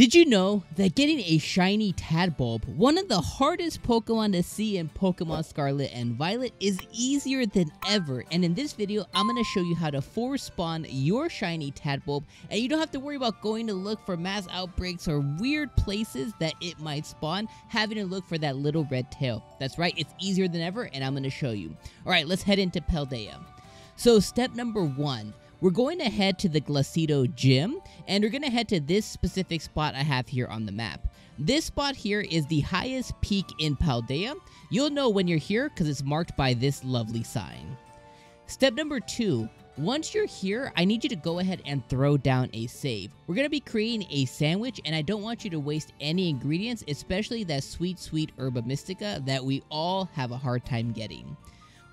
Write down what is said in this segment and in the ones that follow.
Did you know that getting a shiny Tadbulb, one of the hardest Pokemon to see in Pokemon Scarlet and Violet, is easier than ever? And in this video, I'm going to show you how to force spawn your shiny Tadbulb, and you don't have to worry about going to look for mass outbreaks or weird places that it might spawn, having to look for that little red tail. That's right, it's easier than ever, and I'm going to show you. Alright, let's head into Paldea. So step number one, we're going to head to the Glaseado Gym, and we're going to head to this specific spot I have here on the map. This spot here is the highest peak in Paldea. You'll know when you're here because it's marked by this lovely sign. Step number two, once you're here, I need you to go ahead and throw down a save. We're going to be creating a sandwich, and I don't want you to waste any ingredients, especially that sweet, sweet Herba Mystica that we all have a hard time getting.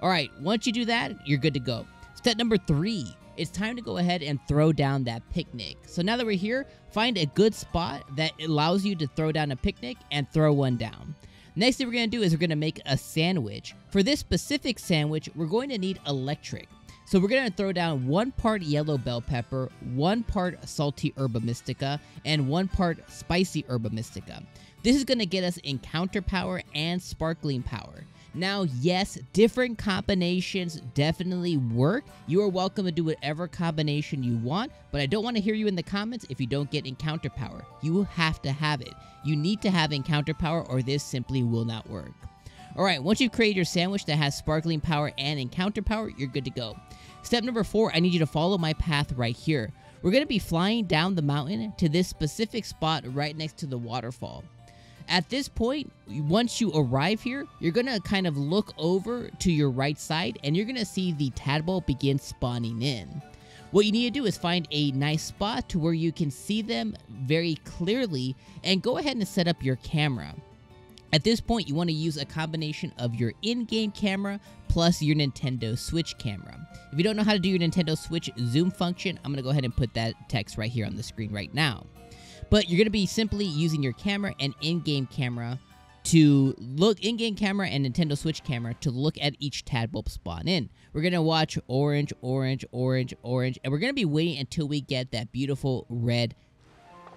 Alright, once you do that, you're good to go. Step number three, it's time to go ahead and throw down that picnic. So now that we're here, find a good spot that allows you to throw down a picnic and throw one down. Next thing we're going to do is we're going to make a sandwich. For this specific sandwich, we're going to need electric. So we're going to throw down one part yellow bell pepper, one part salty herba mystica, and one part spicy herba mystica. This is going to get us encounter power and sparkling power. Now, yes, different combinations definitely work. You are welcome to do whatever combination you want, but I don't want to hear you in the comments if you don't get encounter power. You have to have it. You need to have encounter power or this simply will not work. Alright, once you've created your sandwich that has sparkling power and encounter power, you're good to go. Step number four, I need you to follow my path right here. We're going to be flying down the mountain to this specific spot right next to the waterfall. At this point, once you arrive here, you're going to kind of look over to your right side and you're going to see the tadbulb begin spawning in. What you need to do is find a nice spot to where you can see them very clearly and go ahead and set up your camera. At this point, you want to use a combination of your in-game camera plus your Nintendo Switch camera. If you don't know how to do your Nintendo Switch zoom function, I'm going to go ahead and put that text right here on the screen right now. But you're going to be simply using your camera and in-game camera to look in-game camera and Nintendo Switch camera to look at each tadbulb spawn in. We're going to watch orange, orange, orange, orange, and we're going to be waiting until we get that beautiful red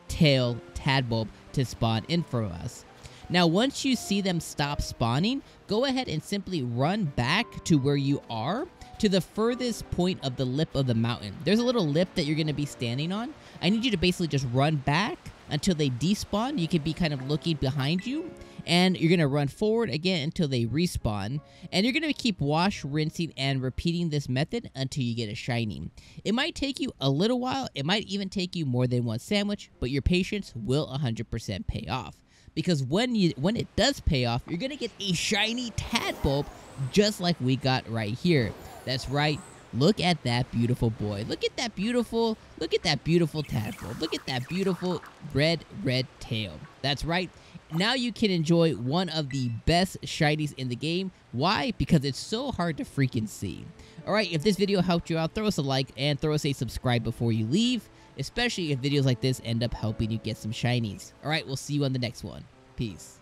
tail tadbulb to spawn in for us. Now, once you see them stop spawning, go ahead and simply run back to where you are to the furthest point of the lip of the mountain. There's a little lip that you're going to be standing on. I need you to basically just run back until they despawn. You can be kind of looking behind you, and you're going to run forward again until they respawn. And you're going to keep wash, rinsing, and repeating this method until you get a shining. It might take you a little while. It might even take you more than one sandwich, but your patience will 100% pay off. Because when you when it does pay off, you're going to get a shiny tadbulb just like we got right here. That's right, Look at that beautiful boy. Look at that beautiful, look at that beautiful tadpole. Look at that beautiful red, red tail. That's right. Now you can enjoy one of the best shinies in the game. Why? Because it's so hard to freaking see. Alright, if this video helped you out, throw us a like and throw us a subscribe before you leave. Especially if videos like this end up helping you get some shinies. Alright, we'll see you on the next one. Peace.